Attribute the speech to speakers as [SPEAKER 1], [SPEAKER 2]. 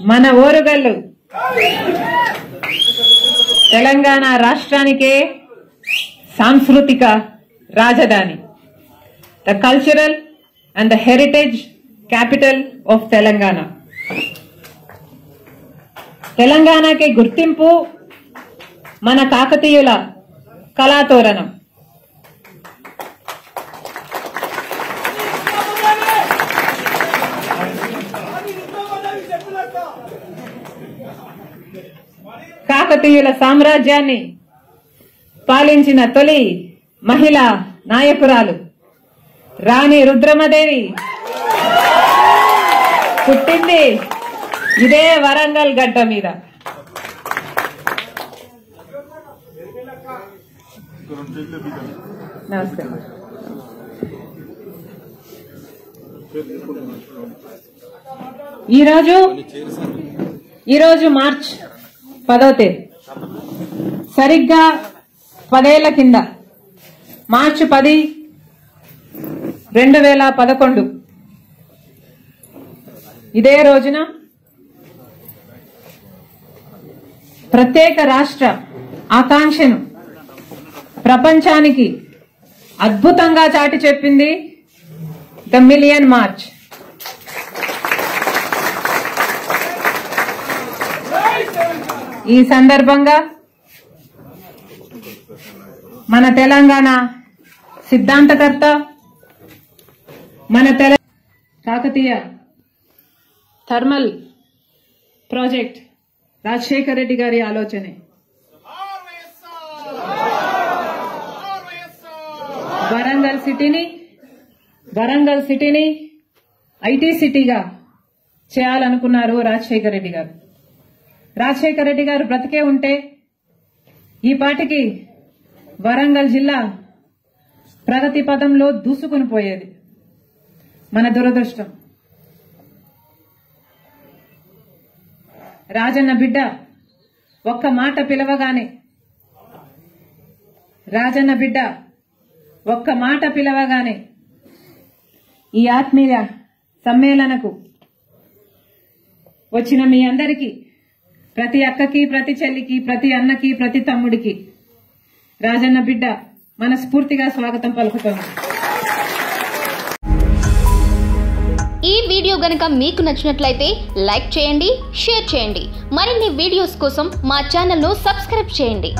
[SPEAKER 1] మన ఓరుగల్లు. తెలంగాణ రాష్ట్రానికే సాంస్కృతిక రాజధాని. The cultural and the heritage capital of Telangana. తెలంగాణకి గుర్తింపు మన కాకతీయుల కళాతోరణం. కాకతీయుల సామ్రాజ్యాన్ని పాలించిన తొలి మహిళ నాయకురాలు రాణి రుద్రమదేవి. పుట్టింది ఇదే వరంగల్ గడ్డ మీద. నమస్కారం ఈరోజు ఈరోజు మార్చ్ పదవ తేదీ. సరిగ్గా పదేళ్ళ కింద మార్చి పది రెండు వేల పదకొండు. ఇదే రోజున ప్రత్యేక రాష్ట్ర ఆకాంక్షను ప్రపంచానికి అద్భుతంగా చాటి చెప్పింది ద మిలియన్ మార్చ్. ఈ సందర్భంగా మన తెలంగాణ సిద్ధాంతకర్త మన తెల కాకతీయ థర్మల్ ప్రాజెక్ట్ రాజశేఖర్ రెడ్డి గారి ఆలోచనే. వరంగల్ సిటీని వరంగల్ సిటీని ఐటీ సిటీగా చేయాలనుకున్నారు రాజశేఖర్ రెడ్డి గారు. రాజశేఖర రెడ్డి గారు బ్రతికే ఉంటే ఈ పాటికి వరంగల్ జిల్లా ప్రగతి పదంలో దూసుకుని పోయేది. మన దురదృష్టం. రాజన్న బిడ్డ ఒక్క మాట పిలవగానే రాజన్న బిడ్డ ఒక్క మాట పిలవగానే ఈ ఆత్మీయ సమ్మేళనకు వచ్చిన మీ అందరికీ ప్రతి అక్కకి ప్రతి చెల్లికి ప్రతి అన్నకి ప్రతి తమ్ముడికి. రాజన్న బిడ్డ మనస్ఫూర్తిగా స్వాగతం పలుకుతోంది.
[SPEAKER 2] ఈ వీడియో గనక మీకు నచ్చినట్లయితే లైక్ చేయండి షేర్ చేయండి. మరిన్ని వీడియోస్ కోసం మా ఛానల్ను సబ్స్క్రైబ్ చేయండి.